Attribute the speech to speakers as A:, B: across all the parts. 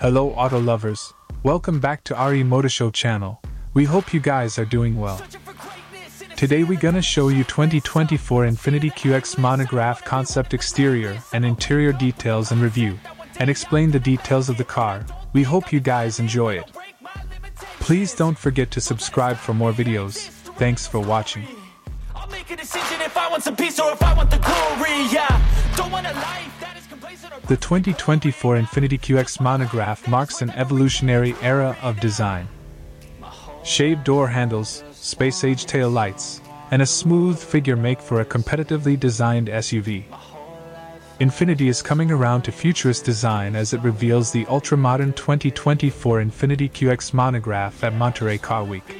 A: Hello auto lovers, welcome back to Ariy Motoshow channel. We hope you guys are doing well. Today we gonna show you 2024 Infiniti QX monograph concept exterior and interior details and review, and explain the details of the car. We hope you guys enjoy it. Please don't forget to subscribe for more videos. Thanks for watching.
B: I'll make a decision if I want some peace or if I want the glory. Yeah, don't want a life
A: The 2024 Infiniti QX monograph marks an evolutionary era of design. Shaved door handles, space age tail lights, and a smooth figure make for a competitively designed SUV. Infiniti is coming around to futurist design as it reveals the ultra-modern 2024 Infiniti QX monograph at Monterey Car Week.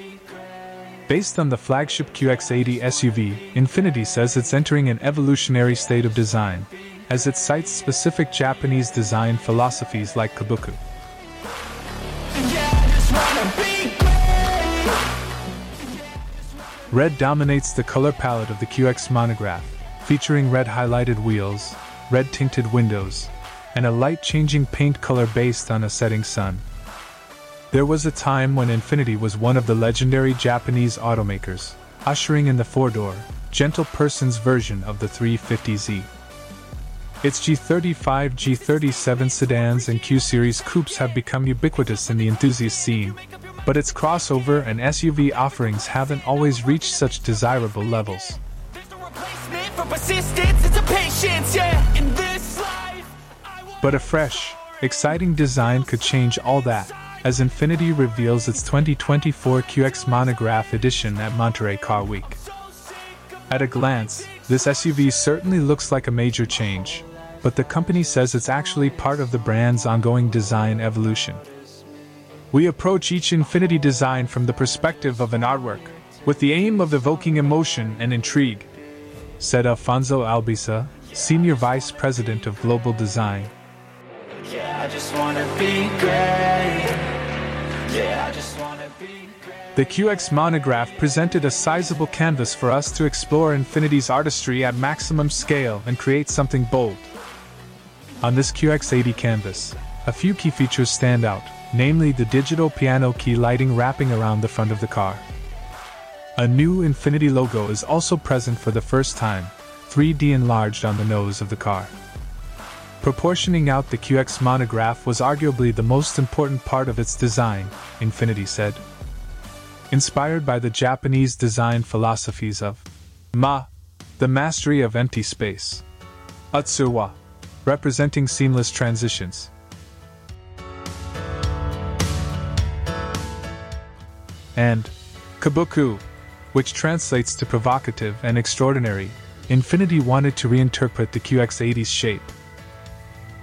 A: Based on the flagship QX80 SUV, Infiniti says it's entering an evolutionary state of design, as it cites specific Japanese design philosophies like kabuki. Red dominates the color palette of the QX monograph, featuring red highlighted wheels, red tinted windows, and a light changing paint color based on a setting sun. There was a time when Infiniti was one of the legendary Japanese automakers, ushering in the four door, gentle person's version of the 350Z. Its G35, G37 sedans and Q Series coupes have become ubiquitous in the enthusiast scene, but its crossover and SUV offerings haven't always reached such desirable levels.
B: There's no replacement for persistence, it's a patience, yeah. In this life, I want
A: But a fresh, exciting design could change all that, as Infiniti reveals its 2024 QX Monograph Edition at Monterey Car Week. At a glance, this SUV certainly looks like a major change, but the company says it's actually part of the brand's ongoing design evolution. We approach each Infiniti design from the perspective of an artwork, with the aim of evoking emotion and intrigue, said Alfonso Albaisa, Senior Vice President of Global Design.
B: Yeah, I just wanna be great. Yeah, I just wanna be great.
A: The QX monograph presented a sizable canvas for us to explore Infiniti's artistry at maximum scale and create something bold. On this QX80 canvas, a few key features stand out, namely the digital piano key lighting wrapping around the front of the car. A new Infiniti logo is also present for the first time, 3D enlarged on the nose of the car. Proportioning out the QX monograph was arguably the most important part of its design, Infiniti said. Inspired by the Japanese design philosophies of Ma, the mastery of empty space, Utsuwa, representing seamless transitions, and Kabuku, which translates to provocative and extraordinary, Infiniti wanted to reinterpret the QX80's shape.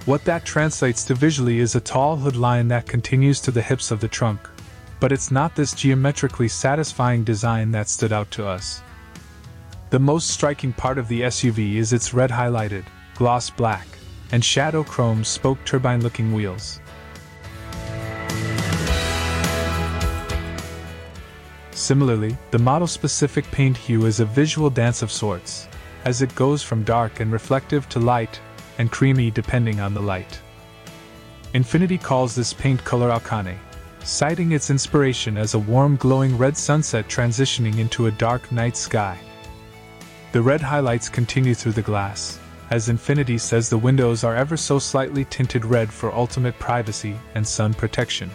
A: What that translates to visually is a tall hood line that continues to the hips of the trunk, but it's not this geometrically satisfying design that stood out to us. The most striking part of the SUV is its red highlighted, gloss black, and shadow chrome spoke turbine looking wheels. Similarly, the model specific paint hue is a visual dance of sorts, as it goes from dark and reflective to light and creamy depending on the light. Infiniti calls this paint color Akane, citing its inspiration as a warm glowing red sunset transitioning into a dark night sky. The red highlights continue through the glass, as Infiniti says the windows are ever so slightly tinted red for ultimate privacy and sun protection.